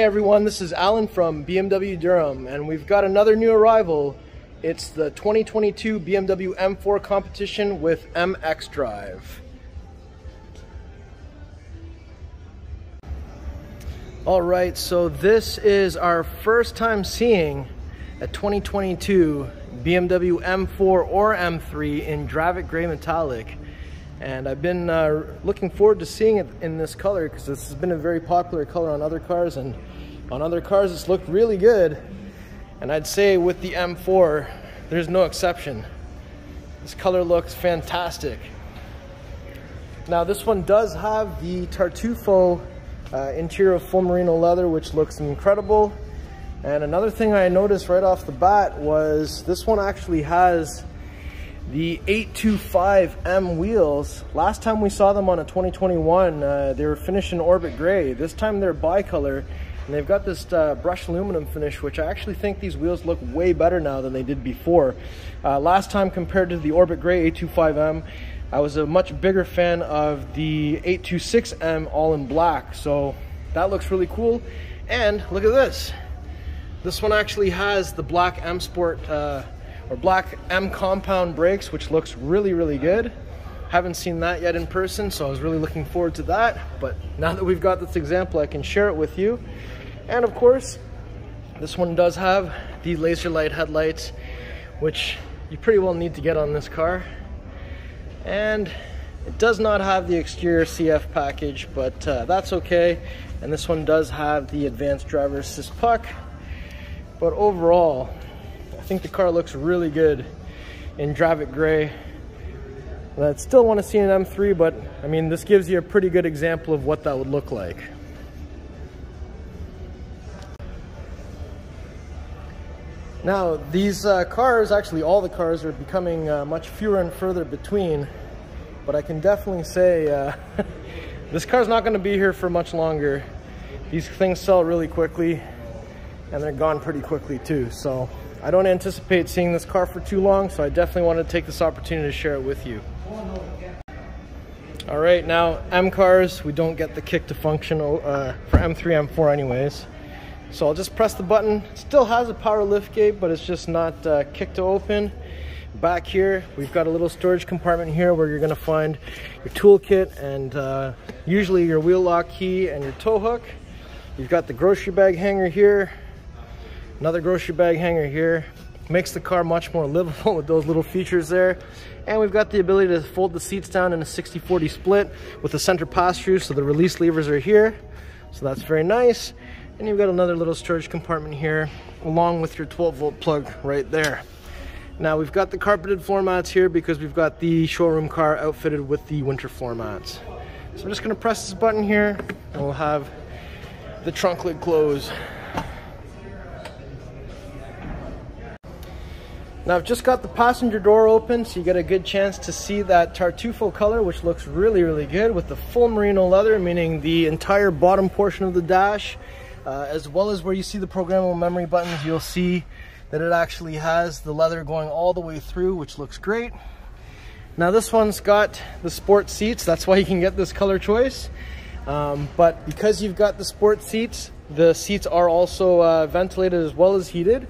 Hey everyone, this is Alan from BMW Durham, and we've got another new arrival. It's the 2022 BMW M4 competition with M xDrive. All right, so this is our first time seeing a 2022 BMW M4 or M3 in Dravit Gray Metallic and I've been uh, looking forward to seeing it in this color because this has been a very popular color on other cars and on other cars it's looked really good. And I'd say with the M4 there's no exception. This color looks fantastic. Now this one does have the Tartufo uh, interior full merino leather which looks incredible. And another thing I noticed right off the bat was this one actually has the 825M wheels, last time we saw them on a 2021, uh, they were finished in Orbit Gray. This time they're bicolor, and they've got this uh, brushed aluminum finish, which I actually think these wheels look way better now than they did before. Uh, last time compared to the Orbit Gray 825M, I was a much bigger fan of the 826M all in black, so that looks really cool. And look at this. This one actually has the black M Sport uh, or black M compound brakes, which looks really, really good. Haven't seen that yet in person, so I was really looking forward to that. But now that we've got this example, I can share it with you. And of course, this one does have the laser light headlights, which you pretty well need to get on this car. And it does not have the exterior CF package, but uh, that's okay. And this one does have the advanced driver assist puck. But overall, think the car looks really good in Dravit Gray. I still want to see an M3, but I mean, this gives you a pretty good example of what that would look like. Now, these uh, cars, actually all the cars are becoming uh, much fewer and further between, but I can definitely say uh, this car's not going to be here for much longer. These things sell really quickly, and they're gone pretty quickly too, so I don't anticipate seeing this car for too long, so I definitely wanted to take this opportunity to share it with you. All right, now M cars, we don't get the kick to function uh, for M3, M4 anyways. So I'll just press the button. It still has a power lift gate, but it's just not uh, to open. Back here, we've got a little storage compartment here where you're gonna find your toolkit and uh, usually your wheel lock key and your tow hook. You've got the grocery bag hanger here, Another grocery bag hanger here. Makes the car much more livable with those little features there. And we've got the ability to fold the seats down in a 60-40 split with the center pass-through, so the release levers are here. So that's very nice. And you've got another little storage compartment here, along with your 12 volt plug right there. Now we've got the carpeted floor mats here because we've got the showroom car outfitted with the winter floor mats. So I'm just gonna press this button here and we'll have the trunk lid close. Now I've just got the passenger door open so you get a good chance to see that Tartufo color which looks really really good with the full merino leather meaning the entire bottom portion of the dash uh, as well as where you see the programmable memory buttons you'll see that it actually has the leather going all the way through which looks great. Now this one's got the sport seats that's why you can get this color choice um, but because you've got the sport seats the seats are also uh, ventilated as well as heated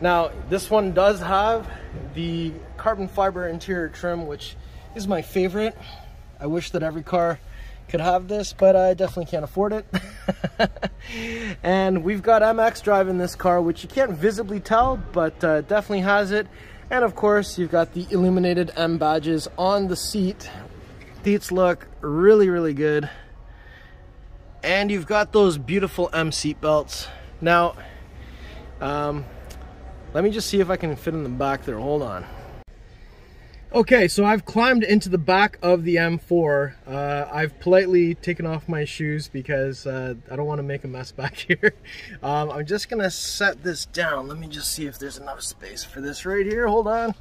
now, this one does have the carbon fiber interior trim, which is my favorite. I wish that every car could have this, but I definitely can't afford it. and we've got M xDrive in this car, which you can't visibly tell, but uh, definitely has it. And of course, you've got the illuminated M badges on the seat. Seats look really, really good. And you've got those beautiful M seat belts. Now, um, let me just see if I can fit in the back there. Hold on. Okay, so I've climbed into the back of the M4. Uh, I've politely taken off my shoes because uh, I don't want to make a mess back here. Um, I'm just going to set this down. Let me just see if there's enough space for this right here. Hold on.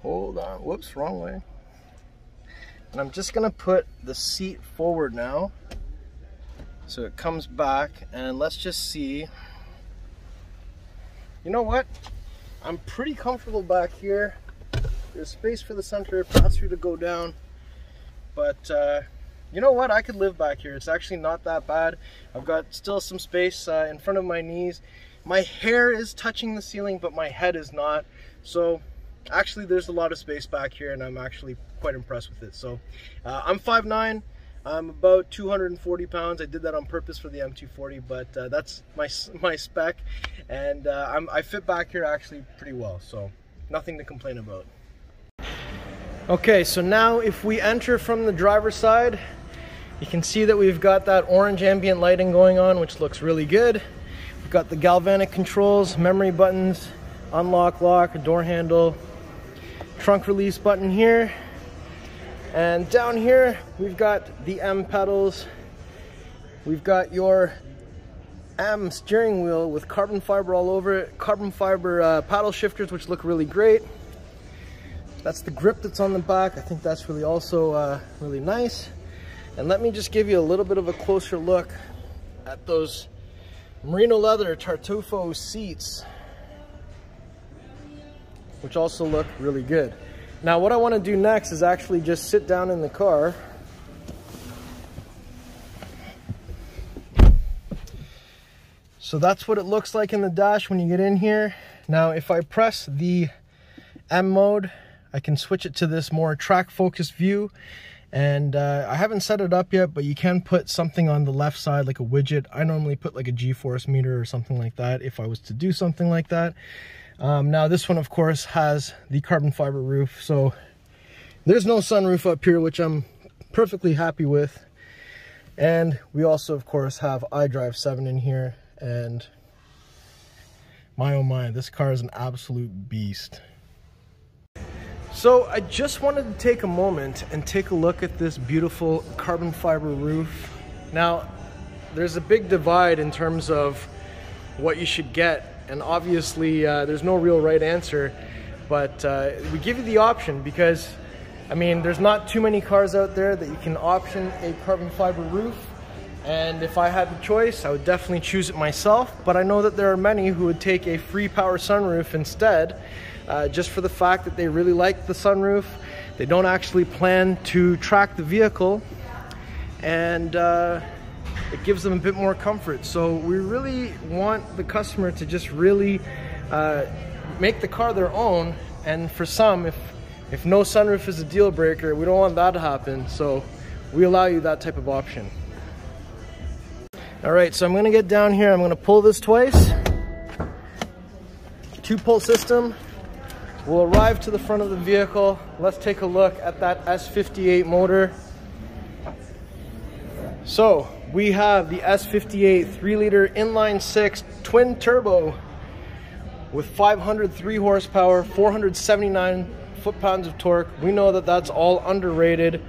Hold on. Whoops, wrong way. And I'm just going to put the seat forward now. So it comes back and let's just see you know what? I'm pretty comfortable back here. There's space for the center pass through to go down, but uh, you know what? I could live back here. It's actually not that bad. I've got still some space uh, in front of my knees. My hair is touching the ceiling, but my head is not. So actually there's a lot of space back here and I'm actually quite impressed with it. So uh, I'm 5'9", I'm about 240 pounds. I did that on purpose for the M240, but uh, that's my, my spec. And uh, i fit back here actually pretty well, so nothing to complain about. Okay, so now if we enter from the driver's side, you can see that we've got that orange ambient lighting going on, which looks really good. We've got the galvanic controls, memory buttons, unlock, lock, door handle, trunk release button here. And down here, we've got the M pedals. We've got your M steering wheel with carbon fiber all over it, carbon fiber uh, paddle shifters, which look really great. That's the grip that's on the back. I think that's really also uh, really nice. And let me just give you a little bit of a closer look at those merino leather Tartufo seats, which also look really good. Now what I want to do next is actually just sit down in the car So that's what it looks like in the dash when you get in here. Now, if I press the M mode, I can switch it to this more track focused view. And uh, I haven't set it up yet, but you can put something on the left side, like a widget. I normally put like a G-force meter or something like that if I was to do something like that. Um, now this one, of course, has the carbon fiber roof. So there's no sunroof up here, which I'm perfectly happy with. And we also, of course, have iDrive 7 in here and my oh my, this car is an absolute beast. So I just wanted to take a moment and take a look at this beautiful carbon fiber roof. Now, there's a big divide in terms of what you should get, and obviously uh, there's no real right answer, but uh, we give you the option because, I mean, there's not too many cars out there that you can option a carbon fiber roof. And if I had the choice, I would definitely choose it myself, but I know that there are many who would take a free power sunroof instead, uh, just for the fact that they really like the sunroof. They don't actually plan to track the vehicle, and uh, it gives them a bit more comfort. So we really want the customer to just really uh, make the car their own, and for some, if, if no sunroof is a deal breaker, we don't want that to happen, so we allow you that type of option. All right, so I'm gonna get down here. I'm gonna pull this twice. Two pull system. We'll arrive to the front of the vehicle. Let's take a look at that S58 motor. So we have the S58 three liter inline six twin turbo with 503 horsepower, 479 foot-pounds of torque. We know that that's all underrated.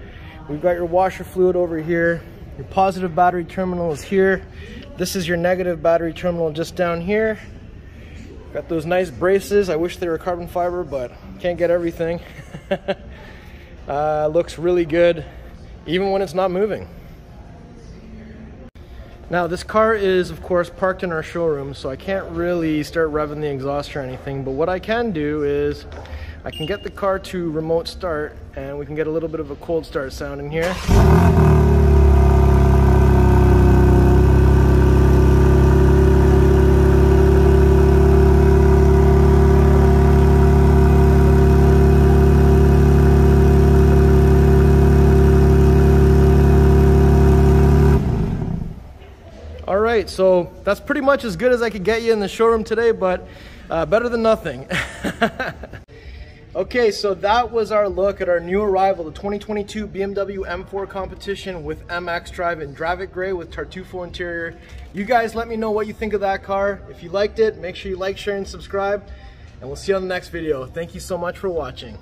We've got your washer fluid over here. Your positive battery terminal is here. This is your negative battery terminal just down here. Got those nice braces. I wish they were carbon fiber, but can't get everything. uh, looks really good, even when it's not moving. Now this car is of course parked in our showroom, so I can't really start revving the exhaust or anything, but what I can do is I can get the car to remote start and we can get a little bit of a cold start sound in here. Right, so that's pretty much as good as I could get you in the showroom today, but uh, better than nothing. okay, so that was our look at our new arrival, the 2022 BMW M4 competition with M xDrive in Dravit Gray with Tartufo interior. You guys let me know what you think of that car. If you liked it, make sure you like, share, and subscribe, and we'll see you on the next video. Thank you so much for watching.